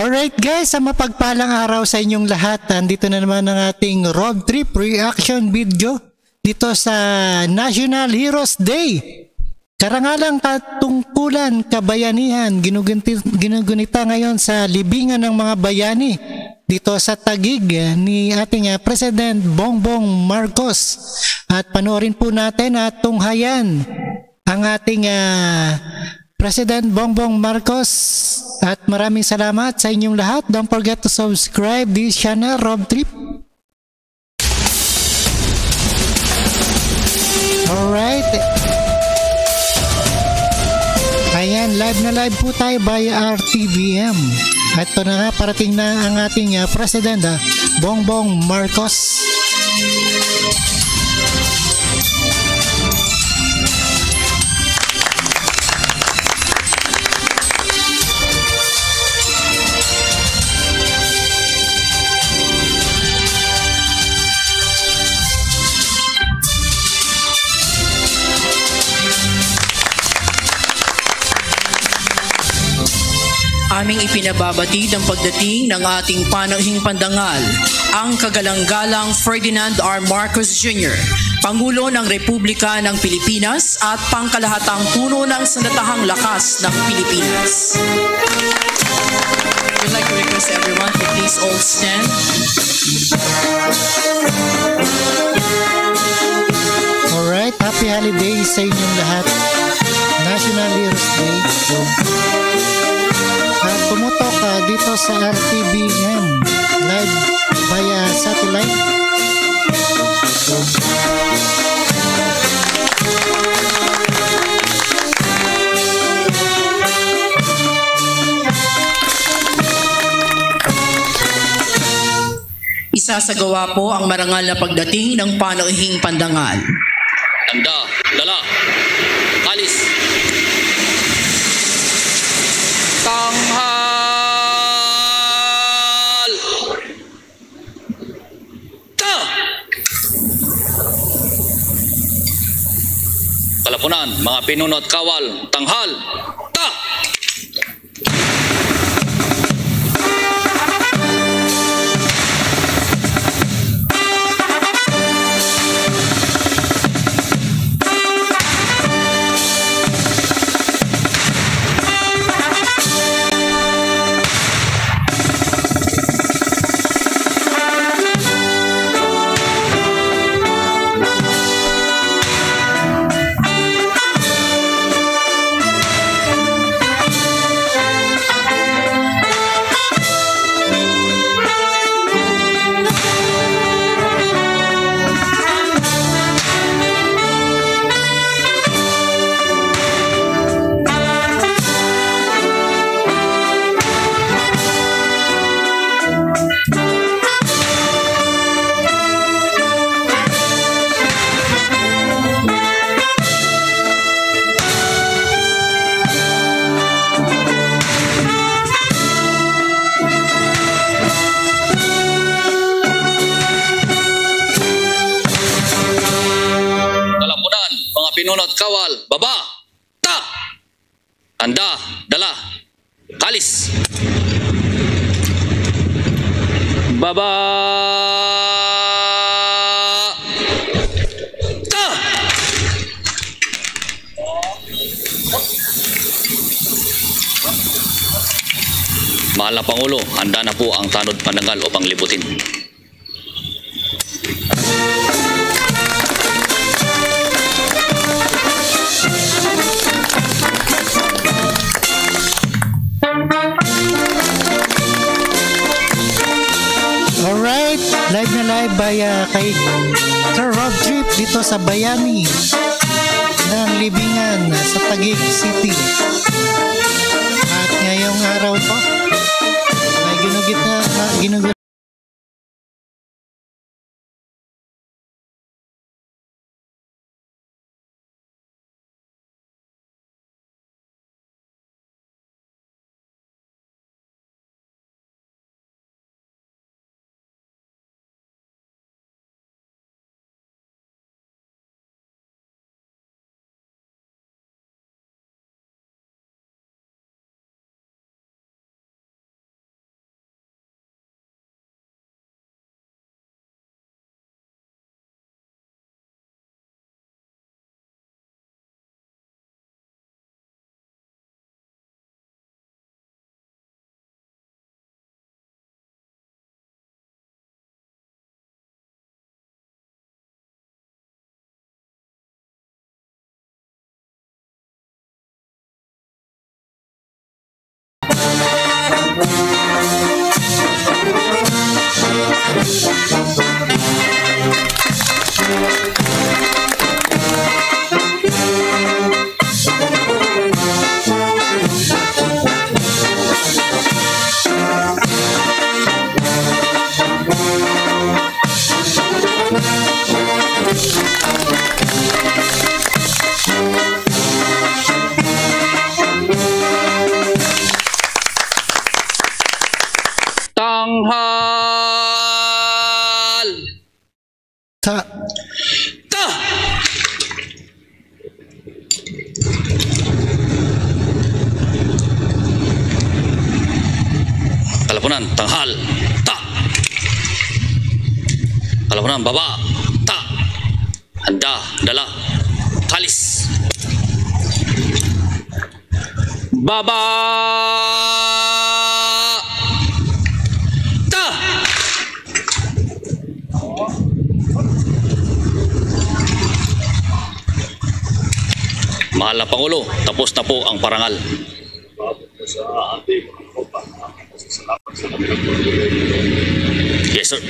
Alright guys, sa mapagpalang araw sa inyong lahat. Andito na naman ang ating road trip reaction video dito sa National Heroes Day. Karangalang katungkulan, kabayanihan, ginugunita ngayon sa libingan ng mga bayani dito sa Tagig ni ating uh, President Bongbong Marcos. At panoorin po natin at tunghayan ang ating uh, President Bongbong Marcos at maraming salamat sa inyong lahat. Don't forget to subscribe this channel, Rob Trip. Alright. Ayan, live na live po tayo by RTVM. At ito na nga, parating na ang ating uh, President, uh, Bongbong Marcos. Aming ipinababatid ang pagdating ng ating panahing pandangal, ang kagalang-galang Ferdinand R. Marcos Jr., Pangulo ng Republika ng Pilipinas at pangkalahatang puno ng sandatahang lakas ng Pilipinas. We'd like to request everyone to please all stand. Alright, happy holidays sa inyong lahat. National Heroes Day. At pumutok ka dito sa RTBM live via satellite. Isasagawa po ang marangal na pagdating ng panahing pandangal. Handa, dala, kalis. Tanghal! Kalapunan, mga pinuno at kawal, tanghal! At kawal, baba! Ta! Handa, dala, kalis! Baba! Ta! Mahal na Pangulo, handa na po ang tanod pandangal upang libutin. Kay Sir Rob Trip dito sa Bayani ng Libingan sa Taguig City. At ngayong araw po, ay ginugit na, ginugit Kalapunan, tanghal. Ta! Kalapunan, baba. Ta! Handa, dala. Kalis. Baba! Ta! Mahal na Pangulo, tapos na po ang parangal. Yes, sir.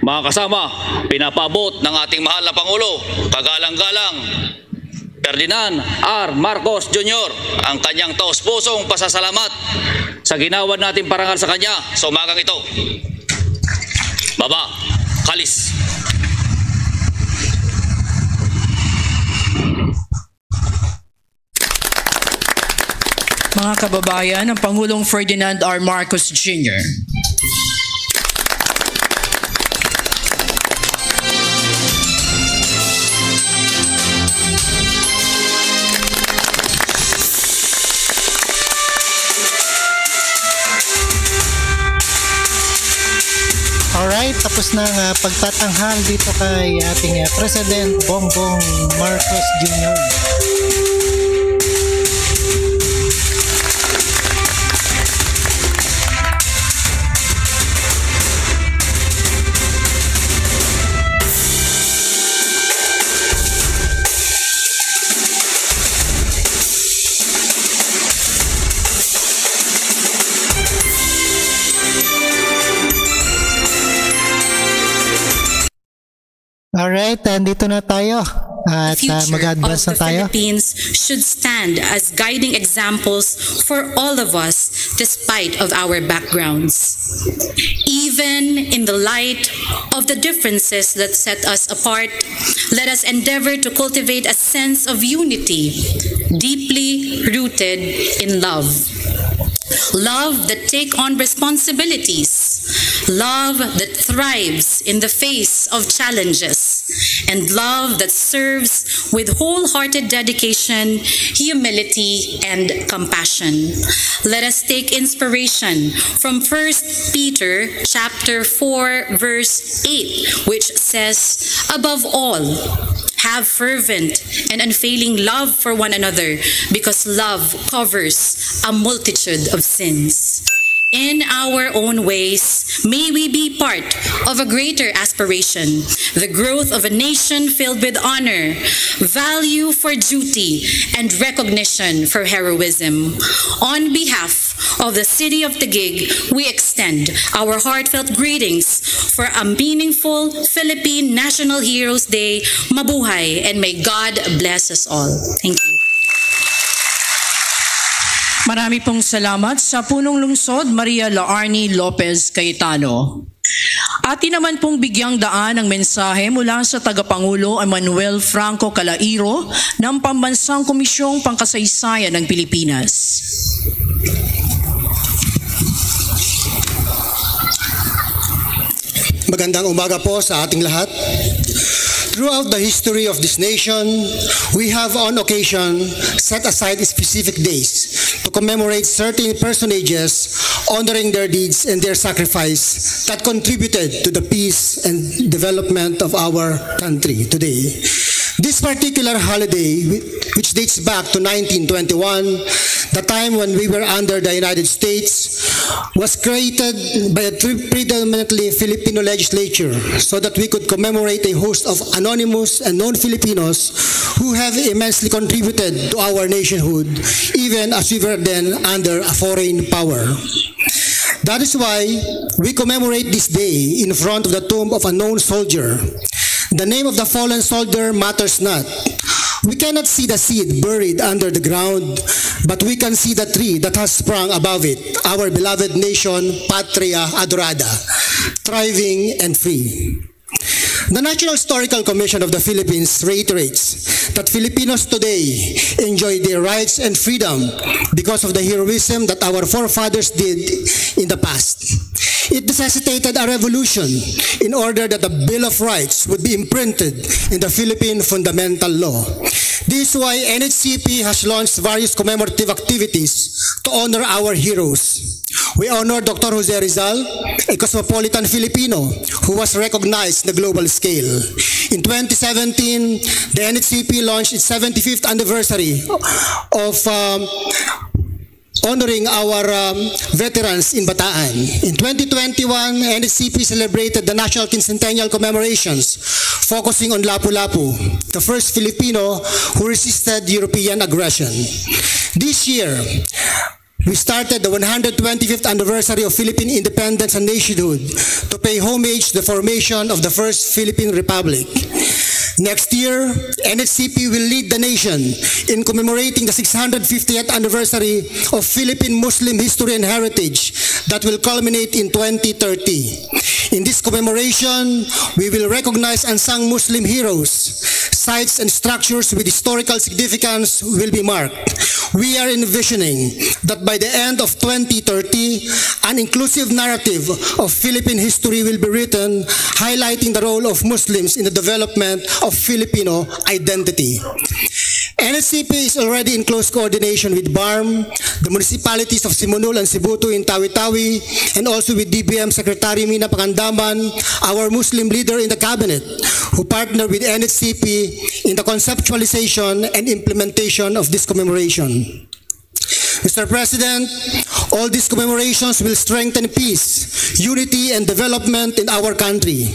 Mga kasama, pinapabot ng ating mahal na Pangulo, kagalang-galang, Ferdinand R. Marcos Jr. ang kanyang taos-pusong pasasalamat sa ginawa natin parangal sa kanya sa umagang ito. Baba, kalis. Mga kababayan, ang Pangulong Ferdinand R. Marcos Jr. alright, tapos na ang ah, pagtatanghal dito kay ating ah, President Bongbong Marcos Jr. Alright, andito na tayo. At ah, future mag-advance na of the tayo. Philippines should stand as guiding examples for all of us despite of our backgrounds. Even in the light of the differences that set us apart, let us endeavor to cultivate a sense of unity deeply rooted in love. Love that take on responsibilities. Love that thrives in the face of challenges. And love that serves with wholehearted dedication, humility, and compassion. Let us take inspiration from 1 Peter chapter 4 verse 8 which says above all have fervent and unfailing love for one another because love covers a multitude of sins. In our own ways, may we be part of a greater aspiration, the growth of a nation filled with honor, value for duty, and recognition for heroism. On behalf of the City of Taguig, we extend our heartfelt greetings for a meaningful Philippine National Heroes Day. Mabuhay and may God bless us all. Thank you. Marami pong salamat sa punong lungsod Maria Laarni Lopez Cayetano. Atin naman pong bigyang daan ang mensahe mula sa tagapangulo Emmanuel Franco Calairo ng Pambansang Komisyong Pangkasaysayan ng Pilipinas. Magandang umaga po sa ating lahat. Throughout the history of this nation, we have on occasion set aside specific days to commemorate certain personages honoring their deeds and their sacrifice that contributed to the peace and development of our country today. This particular holiday, which dates back to 1921, the time when we were under the United States, was created by a predominantly Filipino legislature so that we could commemorate a host of anonymous and non-Filipinos who have immensely contributed to our nationhood, even as we were then under a foreign power. That is why we commemorate this day in front of the tomb of a known soldier. The name of the fallen soldier matters not. We cannot see the seed buried under the ground, but we can see the tree that has sprung above it, our beloved nation, Patria Adorada, thriving and free. The National Historical Commission of the Philippines reiterates that Filipinos today enjoy their rights and freedom because of the heroism that our forefathers did in the past. It necessitated a revolution in order that the Bill of Rights would be imprinted in the Philippine fundamental law. This is why NHCP has launched various commemorative activities to honor our heroes. We honor Dr. Jose Rizal, a cosmopolitan Filipino who was recognized on the global scale. In 2017, the NHCP launched its 75th anniversary of um, honoring our um, veterans in Bataan. In 2021, NHCP celebrated the National Quincentennial commemorations, focusing on Lapu-Lapu, the first Filipino who resisted European aggression. This year, we started the 125th anniversary of Philippine independence and nationhood to pay homage to the formation of the first Philippine Republic. Next year, NHCP will lead the nation in commemorating the 650th anniversary of Philippine Muslim history and heritage that will culminate in 2030. In this commemoration, we will recognize unsung Muslim heroes. Sites and structures with historical significance will be marked. We are envisioning that by the end of 2030, an inclusive narrative of Philippine history will be written, highlighting the role of Muslims in the development of Filipino identity. NSCP is already in close coordination with BARM, the municipalities of Simunul and Sibutu in Tawi-Tawi, and also with DBM Secretary Mina Pakandaman, our Muslim leader in the cabinet, who partner with NHCP in the conceptualization and implementation of this commemoration. Mr. President, all these commemorations will strengthen peace, unity, and development in our country.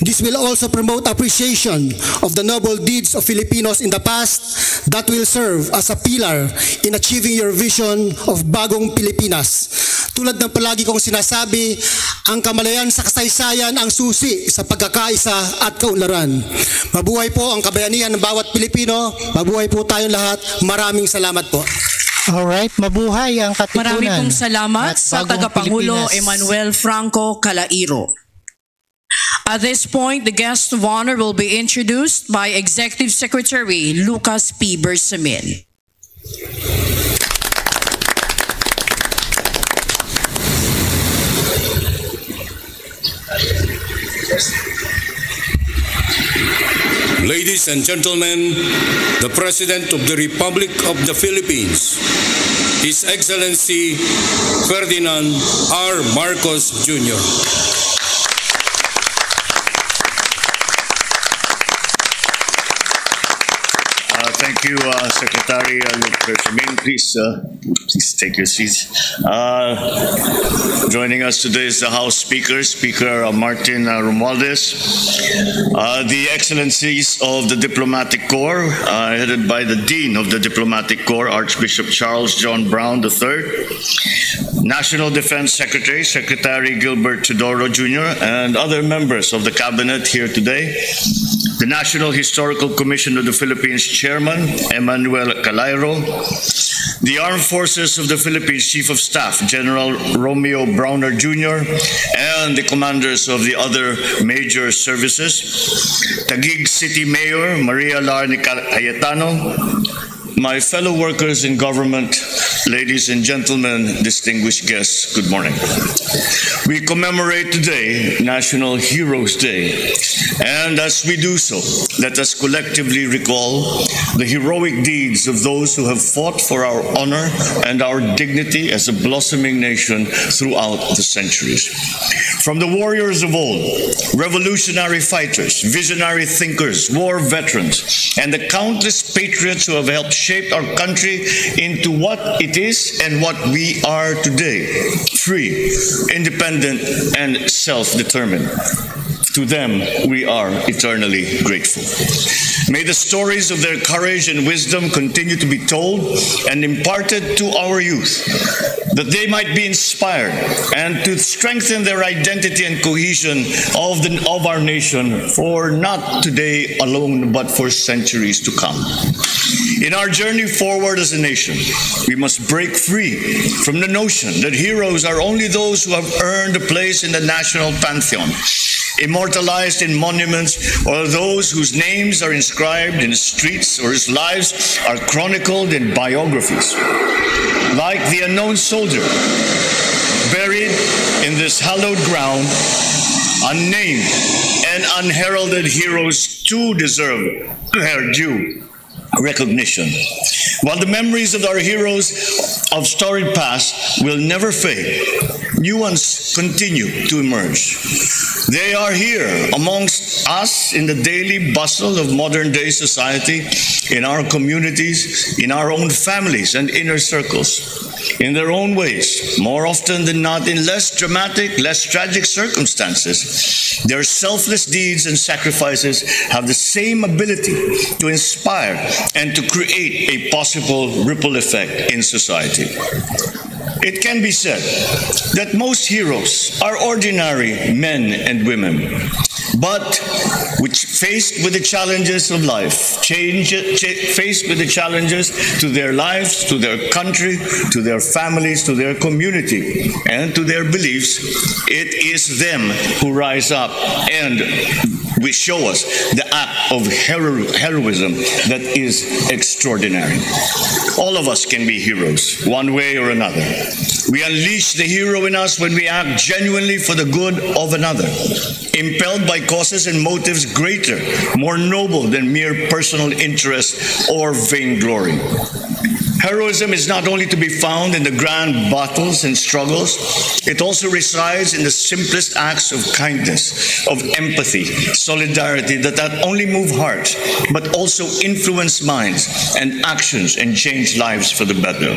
This will also promote appreciation of the noble deeds of Filipinos in the past that will serve as a pillar in achieving your vision of bagong Pilipinas. Tulad ng palagi kong sinasabi, ang kamalayan sa kasaysayan ang susi sa pagkakaisa at kaunlaran. Mabuhay po ang kabayanihan ng bawat Pilipino. Mabuhay po tayong lahat. Maraming salamat po. Alright, mabuhay ang katipunan. Marami pong salamat at sa tagapangulo Pilipinas. Emmanuel Franco Calairo. At this point, the guest of honor will be introduced by Executive Secretary Lucas P. Bersamin. Ladies and gentlemen, the President of the Republic of the Philippines, His Excellency Ferdinand R. Marcos Jr. Thank you, uh, Secretary uh, Please, uh, please take your seats. Uh, Joining us today is the House Speaker, Speaker uh, Martin uh, Romualdez, uh, the Excellencies of the Diplomatic Corps, headed by the Dean of the Diplomatic Corps, Archbishop Charles John Brown III, National Defense Secretary, Secretary Gilbert Teodoro Jr., and other members of the Cabinet here today, the National Historical Commission of the Philippines Chairman, Emmanuel Calairo, the Armed Forces of the Philippines Chief of Staff, General Romeo Brawner Jr., and the commanders of the other major services, Taguig City Mayor Maria Lar Cayetano, my fellow workers in government, ladies and gentlemen, distinguished guests, good morning. We commemorate today National Heroes Day. And as we do so, let us collectively recall the heroic deeds of those who have fought for our honor and our dignity as a blossoming nation throughout the centuries. From the warriors of old, revolutionary fighters, visionary thinkers, war veterans, and the countless patriots who have helped shape our country into what it is and what we are today free, independent, and self determined. To them, we are eternally grateful. May the stories of their courage and wisdom continue to be told and imparted to our youth, that they might be inspired and to strengthen their identity and cohesion of, the, of our nation for not today alone, but for centuries to come. In our journey forward as a nation, we must break free from the notion that heroes are only those who have earned a place in the national pantheon immortalized in monuments, or those whose names are inscribed in streets or whose lives are chronicled in biographies. Like the unknown soldier buried in this hallowed ground, unnamed and unheralded heroes too deserve their due recognition. While the memories of our heroes of storied past will never fade, new ones continue to emerge. They are here amongst us in the daily bustle of modern day society, in our communities, in our own families and inner circles. In their own ways, more often than not in less dramatic, less tragic circumstances, their selfless deeds and sacrifices have the same ability to inspire and to create a possible ripple effect in society. It can be said that most heroes are ordinary men and women, but which faced with the challenges of life, change, ch- faced with the challenges to their lives, to their country, to their families, to their community, and to their beliefs, it is them who rise up and we show us the act of hero- heroism that is extraordinary. All of us can be heroes, one way or another. We unleash the hero in us when we act genuinely for the good of another, impelled by causes and motives greater, more noble than mere personal interest or vainglory. Heroism is not only to be found in the grand battles and struggles, it also resides in the simplest acts of kindness, of empathy, solidarity that not only move hearts, but also influence minds and actions and change lives for the better.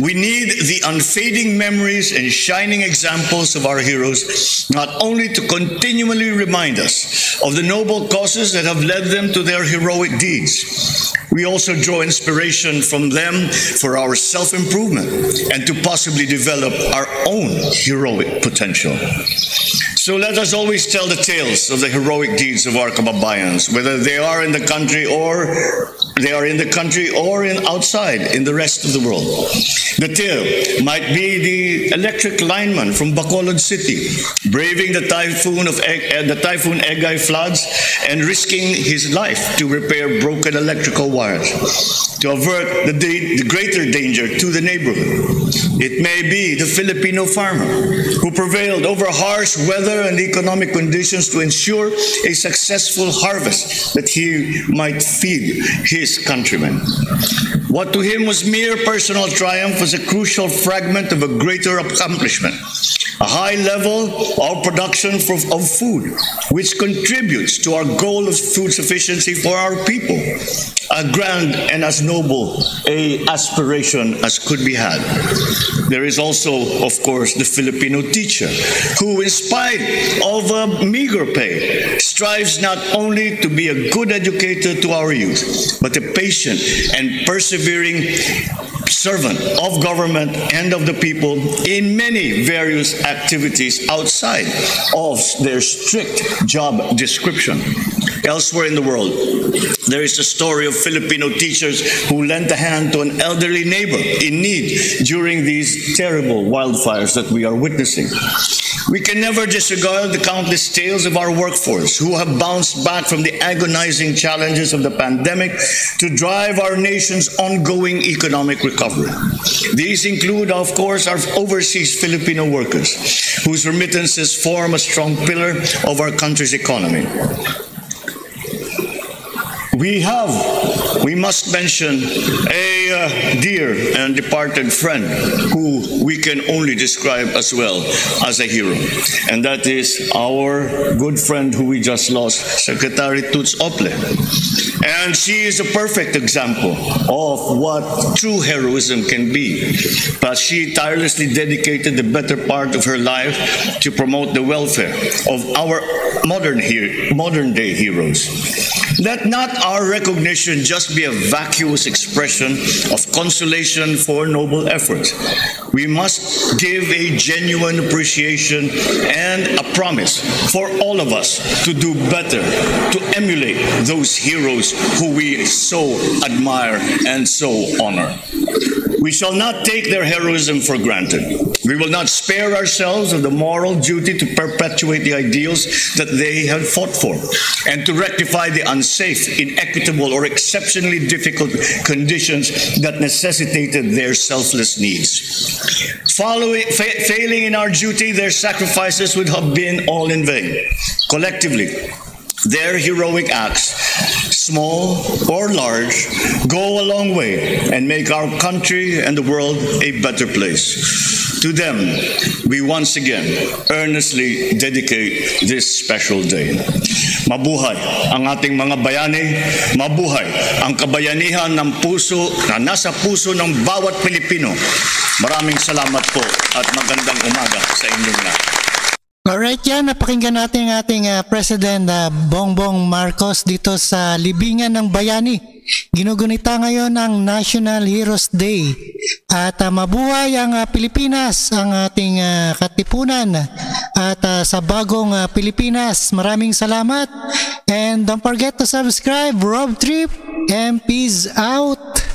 We need the unfading memories and shining examples of our heroes, not only to continually remind us of the noble causes that have led them to their heroic deeds. We also draw inspiration from them for our self improvement and to possibly develop our own heroic potential. So let us always tell the tales of the heroic deeds of our kababayans, whether they are in the country or they are in the country or in outside in the rest of the world. The tale might be the electric lineman from Bacolod City, braving the typhoon of uh, the typhoon Egay floods and risking his life to repair broken electrical wires to avert the, the greater danger to the neighborhood. It may be the Filipino farmer who prevailed over harsh weather and economic conditions to ensure a successful harvest that he might feed his countrymen. What to him was mere personal triumph was a crucial fragment of a greater accomplishment. A high level of production of food, which contributes to our goal of food sufficiency for our people. A grand and as noble a aspiration as could be had. There is also, of course, the Filipino teacher, who, in spite of a meager pay, strives not only to be a good educator to our youth, but a patient and persevering servant of government and of the people in many various activities outside of their strict job description. Elsewhere in the world, there is a story of Filipino teachers who lent a hand to an elderly neighbor in need during these terrible wildfires that we are witnessing. We can never disregard the countless tales of our workforce who have bounced back from the agonizing challenges of the pandemic to drive our nation's ongoing economic recovery. These include, of course, our overseas Filipino workers, whose remittances form a strong pillar of our country's economy. We have, we must mention a uh, dear and departed friend who we can only describe as well as a hero. And that is our good friend who we just lost, Secretary Toots Ople. And she is a perfect example of what true heroism can be. But she tirelessly dedicated the better part of her life to promote the welfare of our modern, modern day heroes. Let not our recognition just be a vacuous expression of consolation for noble efforts. We must give a genuine appreciation and a promise for all of us to do better, to emulate those heroes who we so admire and so honor. We shall not take their heroism for granted. We will not spare ourselves of the moral duty to perpetuate the ideals that they have fought for and to rectify the unsafe, inequitable, or exceptionally difficult conditions that necessitated their selfless needs. Following, fa- failing in our duty, their sacrifices would have been all in vain. Collectively, their heroic acts, small or large, go a long way and make our country and the world a better place. To them, we once again earnestly dedicate this special day. Mabuhay ang ating mga bayani, mabuhay ang kabayanihan ng puso na nasa puso ng bawat Pilipino. Maraming salamat po at magandang umaga sa inyong lahat. Alright yan, napakinggan natin ang ating ah, President ah, Bongbong Marcos dito sa Libingan ng Bayani. Ginugunita ngayon ang National Heroes Day. At ah, mabuhay ang ah, Pilipinas, ang ating ah, katipunan. At ah, sa bagong ah, Pilipinas, maraming salamat. And don't forget to subscribe, Rob Trip, peace out.